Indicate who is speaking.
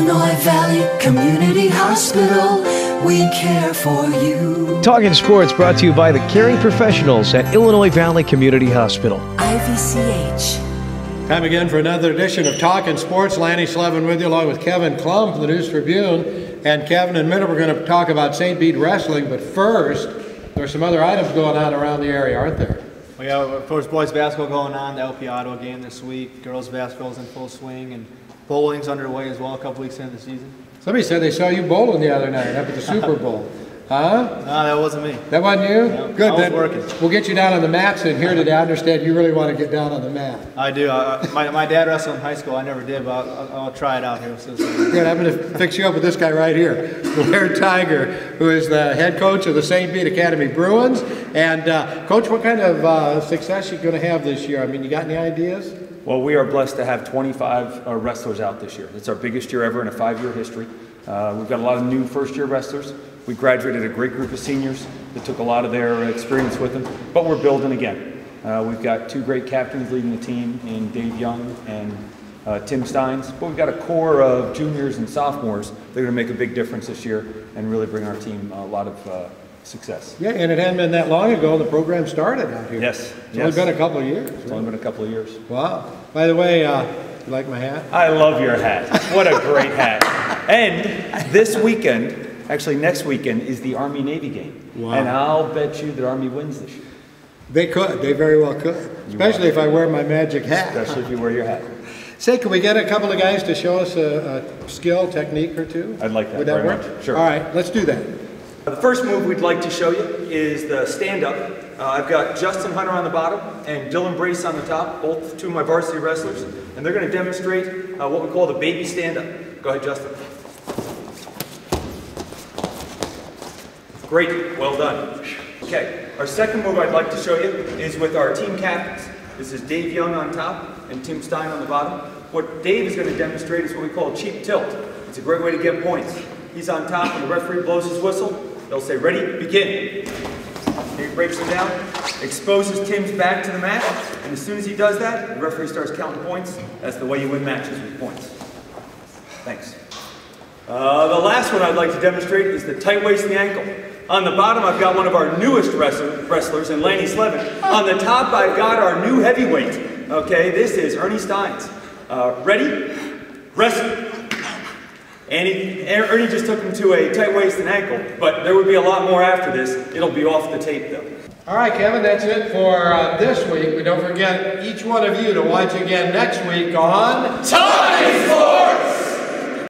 Speaker 1: Illinois Valley Community Hospital, we care for you.
Speaker 2: Talking Sports brought to you by the caring professionals at Illinois Valley Community Hospital.
Speaker 1: IVCH.
Speaker 3: Time again for another edition of Talking Sports. Lanny Slevin with you, along with Kevin Chlum from the News Tribune. And Kevin, in a minute, we're going to talk about St. Bede Wrestling. But first, there's some other items going on around the area, aren't there?
Speaker 4: We got, of course, boys basketball going on, the LP Ottawa game this week. Girls basketball's in full swing, and bowling's underway as well a couple weeks into the season.
Speaker 3: Somebody said they saw you bowling the other night up at the Super Bowl. Huh?
Speaker 4: No, that wasn't me.
Speaker 3: That wasn't you?
Speaker 4: No,
Speaker 3: Good.
Speaker 4: I
Speaker 3: then
Speaker 4: working.
Speaker 3: We'll get you down on the mats and here today. I understand you really want to get down on the mat.
Speaker 4: I do. I, my, my dad wrestled in high school. I never did, but I'll, I'll try it out here.
Speaker 3: Good. I'm going to fix you up with this guy right here, Blair Tiger, who is the head coach of the St. Bede Academy Bruins. And uh, coach, what kind of uh, success you going to have this year? I mean, you got any ideas?
Speaker 5: Well, we are blessed to have 25 uh, wrestlers out this year. It's our biggest year ever in a five-year history. Uh, we've got a lot of new first-year wrestlers. We graduated a great group of seniors that took a lot of their experience with them, but we're building again. Uh, we've got two great captains leading the team in Dave Young and uh, Tim Steins, but we've got a core of juniors and sophomores that are going to make a big difference this year and really bring our team a lot of uh, success.
Speaker 3: Yeah, and it hadn't been that long ago the program started out here.
Speaker 5: Yes,
Speaker 3: It's
Speaker 5: yes.
Speaker 3: only been a couple of years.
Speaker 5: It's only been a couple of years.
Speaker 3: Wow. By the way, uh, you like my hat?
Speaker 5: I love your hat. What a great hat. And this weekend, actually next weekend, is the Army Navy game.
Speaker 3: Wow.
Speaker 5: And I'll bet you that Army wins this year,
Speaker 3: They could. They very well could. Especially if I wear my magic hat.
Speaker 5: especially if you wear your hat.
Speaker 3: Say, can we get a couple of guys to show us a, a skill, technique or two?
Speaker 5: I'd like that
Speaker 3: Would that work?
Speaker 5: much. Sure.
Speaker 3: All right, let's do that.
Speaker 5: The first move we'd like to show you is the stand-up. Uh, I've got Justin Hunter on the bottom and Dylan Brace on the top, both two of my varsity wrestlers, and they're going to demonstrate uh, what we call the baby stand-up. Go ahead, Justin. Great, well done. Okay, our second move I'd like to show you is with our team captains. This is Dave Young on top and Tim Stein on the bottom. What Dave is going to demonstrate is what we call cheap tilt. It's a great way to get points. He's on top and the referee blows his whistle. They'll say, ready, begin. He breaks him down, exposes Tim's back to the mat, and as soon as he does that, the referee starts counting points. That's the way you win matches with points. Thanks. Uh, the last one I'd like to demonstrate is the tight waist and the ankle. On the bottom, I've got one of our newest wrestler, wrestlers in Laney Slevin. On the top, I've got our new heavyweight. Okay, this is Ernie Steins. Uh, ready? Wrestle. And he, Ernie just took him to a tight waist and ankle, but there would be a lot more after this. It'll be off the tape though.
Speaker 3: All right, Kevin, that's it for uh, this week. But don't forget each one of you to watch again next week on
Speaker 5: Time for